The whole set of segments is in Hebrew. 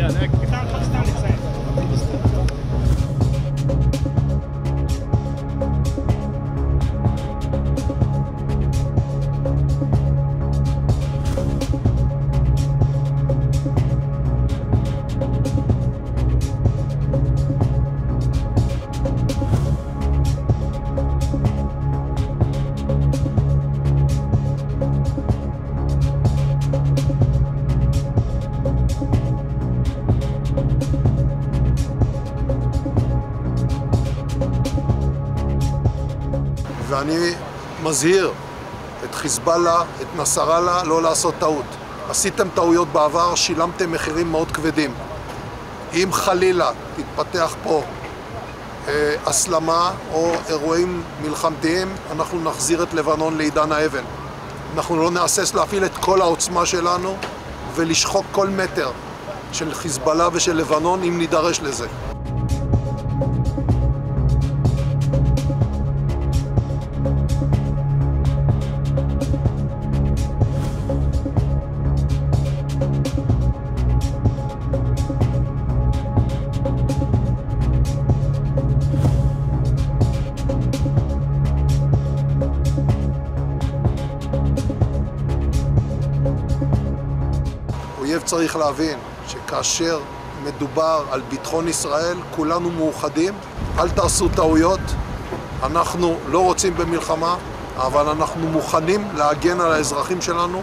Ja, danke. ואני מזהיר את חיזבאללה, את נסראללה, לא לעשות טעות. עשיתם טעויות בעבר, שילמתם מחירים מאוד כבדים. אם חלילה תתפתח פה אה, הסלמה או אירועים מלחמתיים, אנחנו נחזיר את לבנון לעידן האבן. אנחנו לא נהסס להפעיל את כל העוצמה שלנו ולשחוק כל מטר של חיזבאללה ושל לבנון אם נידרש לזה. צריך להבין שכאשר מדובר על ביטחון ישראל, כולנו מאוחדים, אל תעשו טעויות, אנחנו לא רוצים במלחמה, אבל אנחנו מוכנים להגן על האזרחים שלנו,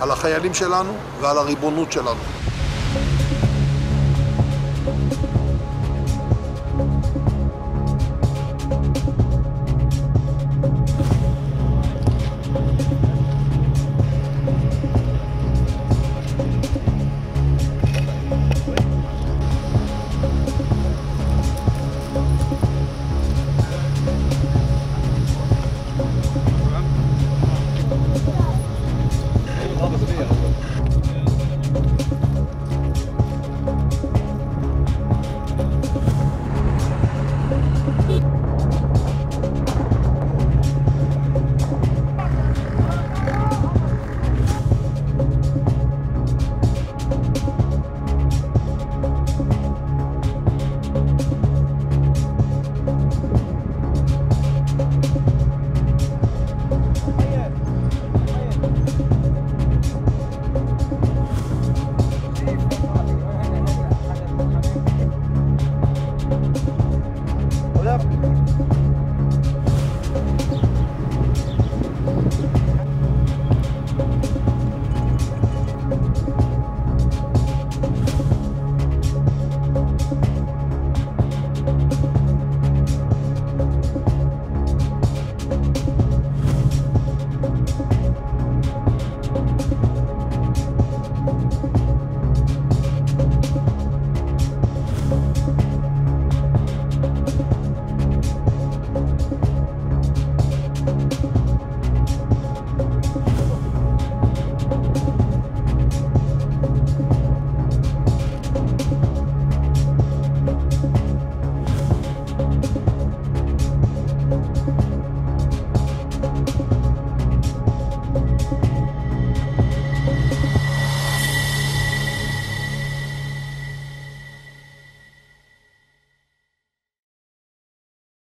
על החיילים שלנו ועל הריבונות שלנו.